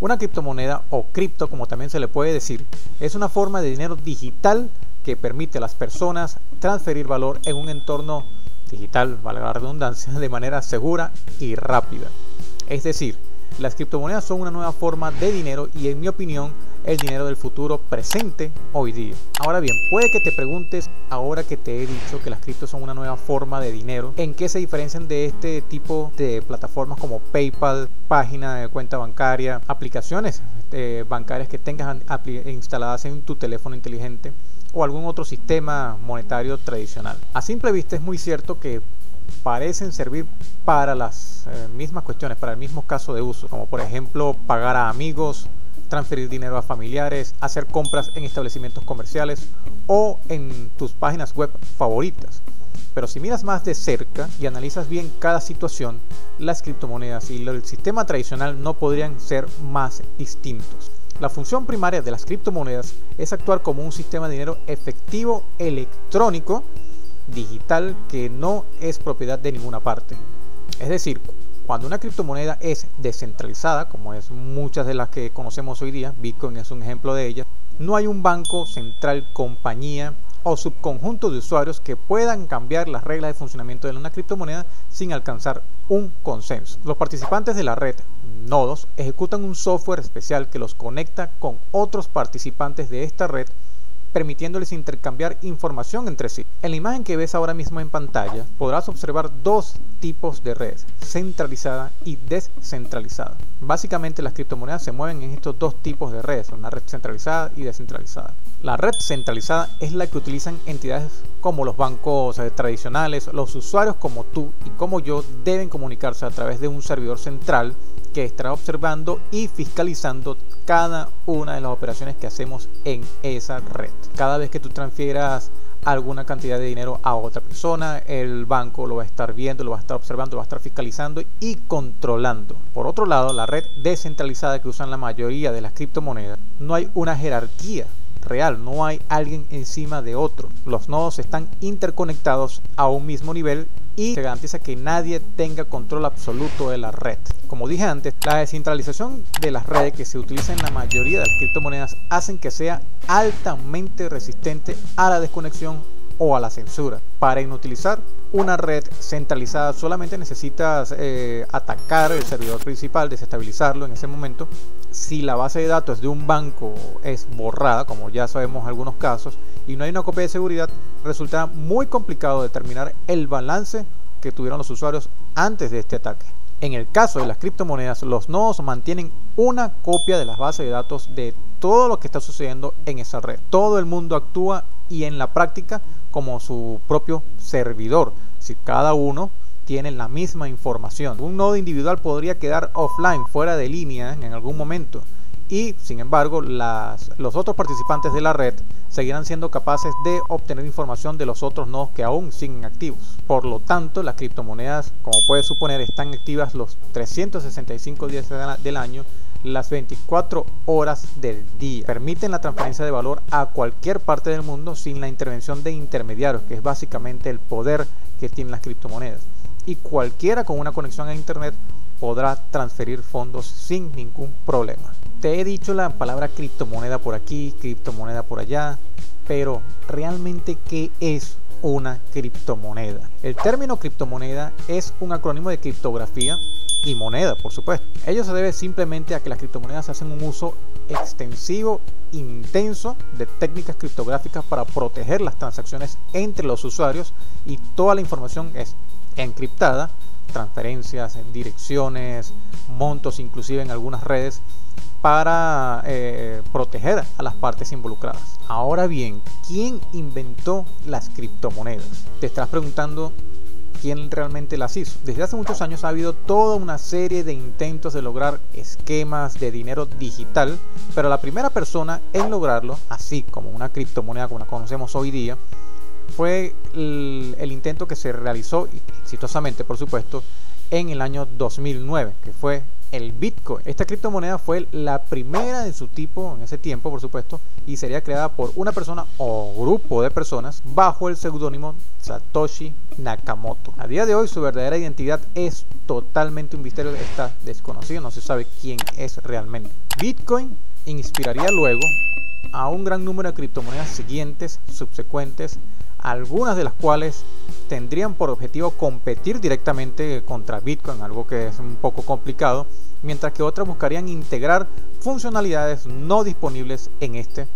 Una criptomoneda o cripto como también se le puede decir es una forma de dinero digital que permite a las personas transferir valor en un entorno digital, valga la redundancia, de manera segura y rápida. Es decir, las criptomonedas son una nueva forma de dinero y en mi opinión el dinero del futuro presente hoy día. Ahora bien, puede que te preguntes ahora que te he dicho que las criptos son una nueva forma de dinero, ¿en qué se diferencian de este tipo de plataformas como PayPal, página de cuenta bancaria, aplicaciones eh, bancarias que tengas instaladas en tu teléfono inteligente? o algún otro sistema monetario tradicional. A simple vista es muy cierto que parecen servir para las eh, mismas cuestiones, para el mismo caso de uso, como por ejemplo pagar a amigos, transferir dinero a familiares, hacer compras en establecimientos comerciales o en tus páginas web favoritas. Pero si miras más de cerca y analizas bien cada situación, las criptomonedas y el sistema tradicional no podrían ser más distintos. La función primaria de las criptomonedas es actuar como un sistema de dinero efectivo electrónico digital que no es propiedad de ninguna parte. Es decir, cuando una criptomoneda es descentralizada, como es muchas de las que conocemos hoy día, Bitcoin es un ejemplo de ella, no hay un banco central, compañía o subconjunto de usuarios que puedan cambiar las reglas de funcionamiento de una criptomoneda sin alcanzar un consenso. Los participantes de la red, nodos, ejecutan un software especial que los conecta con otros participantes de esta red permitiéndoles intercambiar información entre sí. En la imagen que ves ahora mismo en pantalla podrás observar dos tipos de redes, centralizada y descentralizada. Básicamente las criptomonedas se mueven en estos dos tipos de redes, una red centralizada y descentralizada. La red centralizada es la que utilizan entidades como los bancos eh, tradicionales, los usuarios como tú y como yo deben comunicarse a través de un servidor central que estará observando y fiscalizando cada una de las operaciones que hacemos en esa red. Cada vez que tú transfieras alguna cantidad de dinero a otra persona, el banco lo va a estar viendo, lo va a estar observando, lo va a estar fiscalizando y controlando. Por otro lado, la red descentralizada que usan la mayoría de las criptomonedas, no hay una jerarquía real, no hay alguien encima de otro. Los nodos están interconectados a un mismo nivel y se garantiza que nadie tenga control absoluto de la red. Como dije antes, la descentralización de las redes que se utilizan en la mayoría de las criptomonedas hacen que sea altamente resistente a la desconexión o a la censura. Para inutilizar una red centralizada solamente necesitas eh, atacar el servidor principal, desestabilizarlo en ese momento. Si la base de datos de un banco es borrada, como ya sabemos algunos casos, y no hay una copia de seguridad, resultará muy complicado determinar el balance que tuvieron los usuarios antes de este ataque. En el caso de las criptomonedas, los nodos mantienen una copia de las bases de datos de todo lo que está sucediendo en esa red. Todo el mundo actúa y en la práctica como su propio servidor. Si cada uno tiene la misma información. Un nodo individual podría quedar offline, fuera de línea en algún momento. Y sin embargo, los otros participantes de la red seguirán siendo capaces de obtener información de los otros nodos que aún siguen activos. Por lo tanto, las criptomonedas, como puedes suponer, están activas los 365 días del año las 24 horas del día. Permiten la transferencia de valor a cualquier parte del mundo sin la intervención de intermediarios, que es básicamente el poder que tienen las criptomonedas. Y cualquiera con una conexión a Internet podrá transferir fondos sin ningún problema. Te he dicho la palabra criptomoneda por aquí, criptomoneda por allá, pero realmente ¿qué es una criptomoneda? El término criptomoneda es un acrónimo de criptografía y moneda, por supuesto. Ello se debe simplemente a que las criptomonedas hacen un uso extensivo, intenso de técnicas criptográficas para proteger las transacciones entre los usuarios y toda la información es encriptada, transferencias, direcciones, montos, inclusive en algunas redes, para eh, proteger a las partes involucradas. Ahora bien, ¿quién inventó las criptomonedas? Te estás preguntando quién realmente las hizo. Desde hace muchos años ha habido toda una serie de intentos de lograr esquemas de dinero digital, pero la primera persona en lograrlo, así como una criptomoneda como la conocemos hoy día, fue el, el intento que se realizó exitosamente, por supuesto, en el año 2009, que fue el Bitcoin. Esta criptomoneda fue la primera de su tipo en ese tiempo, por supuesto, y sería creada por una persona o grupo de personas bajo el seudónimo Satoshi Nakamoto. A día de hoy su verdadera identidad es totalmente un misterio, está desconocido, no se sabe quién es realmente. Bitcoin inspiraría luego a un gran número de criptomonedas siguientes, subsecuentes, algunas de las cuales tendrían por objetivo competir directamente contra Bitcoin, algo que es un poco complicado, mientras que otras buscarían integrar funcionalidades no disponibles en este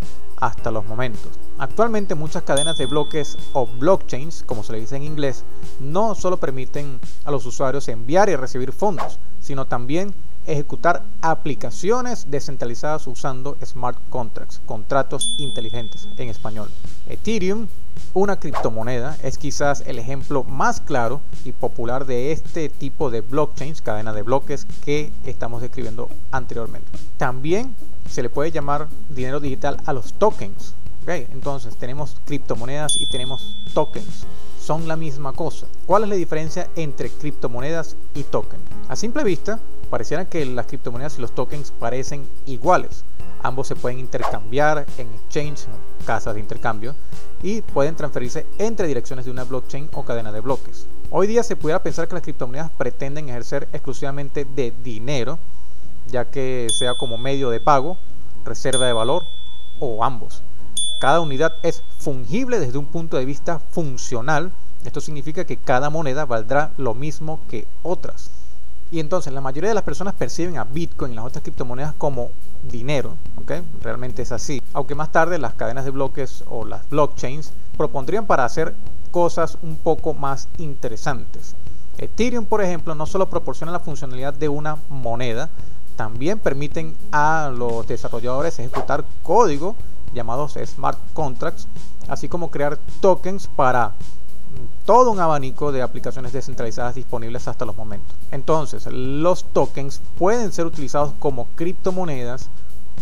hasta los momentos. Actualmente muchas cadenas de bloques o blockchains, como se le dice en inglés, no solo permiten a los usuarios enviar y recibir fondos, sino también ejecutar aplicaciones descentralizadas usando smart contracts, contratos inteligentes en español. Ethereum, una criptomoneda, es quizás el ejemplo más claro y popular de este tipo de blockchains, cadena de bloques que estamos describiendo anteriormente. También se le puede llamar dinero digital a los tokens. Entonces tenemos criptomonedas y tenemos tokens. Son la misma cosa. ¿Cuál es la diferencia entre criptomonedas y tokens? A simple vista, pareciera que las criptomonedas y los tokens parecen iguales. Ambos se pueden intercambiar en exchange, casas de intercambio, y pueden transferirse entre direcciones de una blockchain o cadena de bloques. Hoy día se pudiera pensar que las criptomonedas pretenden ejercer exclusivamente de dinero, ya que sea como medio de pago, reserva de valor o ambos. Cada unidad es fungible desde un punto de vista funcional. Esto significa que cada moneda valdrá lo mismo que otras. Y entonces la mayoría de las personas perciben a Bitcoin y las otras criptomonedas como dinero, ¿ok? Realmente es así. Aunque más tarde las cadenas de bloques o las blockchains propondrían para hacer cosas un poco más interesantes. Ethereum, por ejemplo, no solo proporciona la funcionalidad de una moneda, también permiten a los desarrolladores ejecutar código llamados smart contracts, así como crear tokens para todo un abanico de aplicaciones descentralizadas disponibles hasta los momentos. Entonces, los tokens pueden ser utilizados como criptomonedas,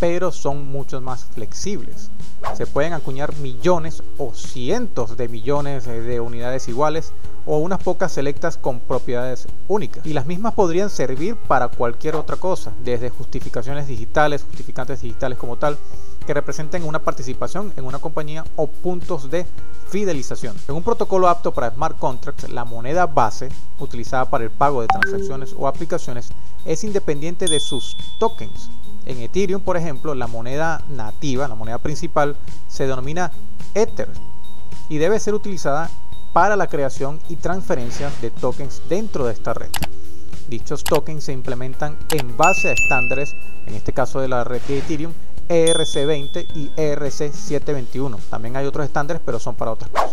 pero son mucho más flexibles. Se pueden acuñar millones o cientos de millones de unidades iguales o unas pocas selectas con propiedades únicas. Y las mismas podrían servir para cualquier otra cosa, desde justificaciones digitales, justificantes digitales como tal, que representen una participación en una compañía o puntos de fidelización. En un protocolo apto para smart contracts, la moneda base utilizada para el pago de transacciones o aplicaciones es independiente de sus tokens. En Ethereum, por ejemplo, la moneda nativa, la moneda principal, se denomina Ether y debe ser utilizada para la creación y transferencia de tokens dentro de esta red. Dichos tokens se implementan en base a estándares, en este caso de la red de Ethereum, ERC20 y ERC721. También hay otros estándares, pero son para otras cosas.